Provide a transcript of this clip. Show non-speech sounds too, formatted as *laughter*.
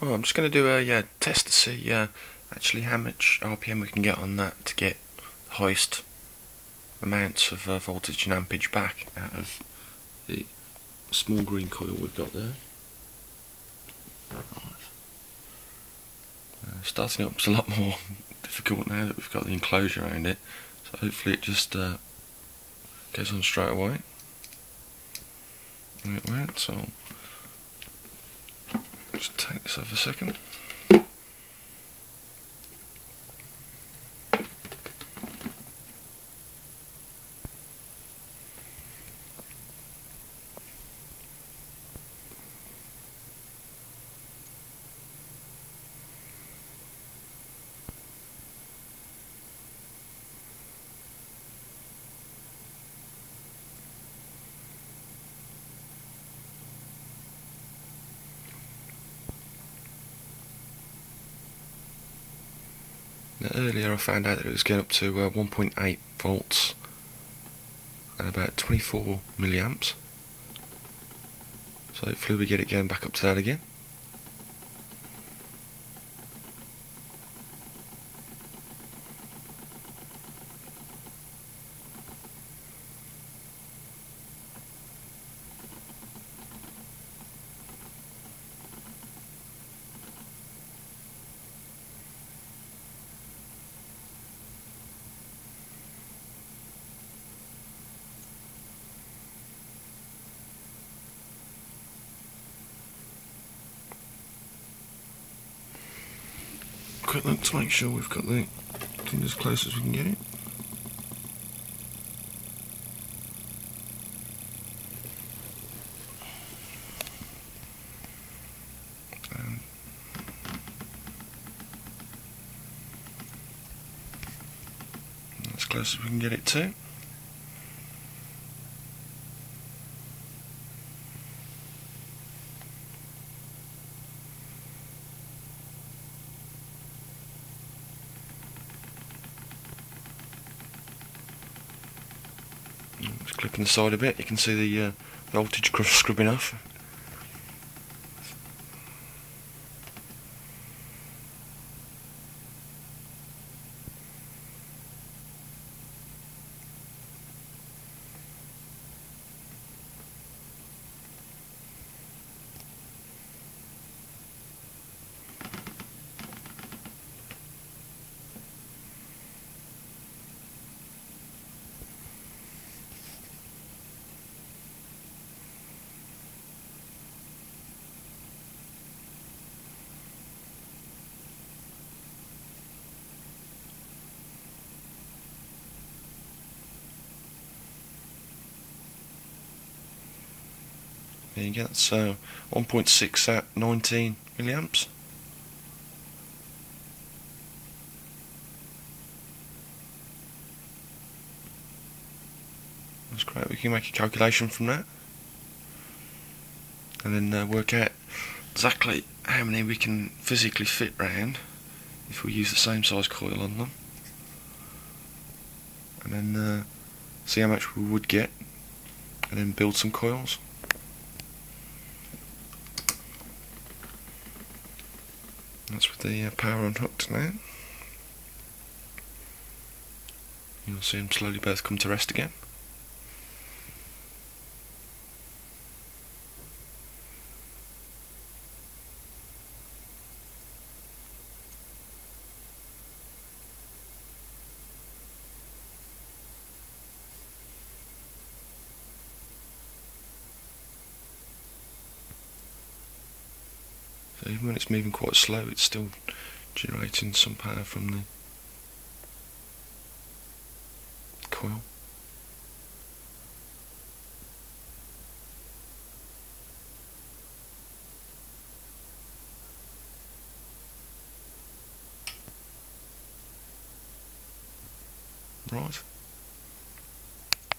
I'm just going to do a yeah, test to see uh, actually how much RPM we can get on that to get the highest amounts of uh, voltage and ampage back out of the small green coil we've got there. Uh, starting up is a lot more *laughs* difficult now that we've got the enclosure around it, so hopefully it just uh, goes on straight away. And it so take this a second. Earlier I found out that it was going up to uh, 1.8 volts and about 24 milliamps. So hopefully we get it going back up to that again. Quick to make sure we've got the thing as close as we can get it. As close as we can get it to. Clipping the side a bit, you can see the uh, voltage scrubbing off. There you go, uh, 1.6 at 19 milliamps. That's great, we can make a calculation from that. And then uh, work out exactly how many we can physically fit round if we use the same size coil on them. And then uh, see how much we would get and then build some coils. That's with the uh, power unhooked now. You'll see them slowly both come to rest again. So even when it's moving quite slow, it's still generating some power from the coil. Right.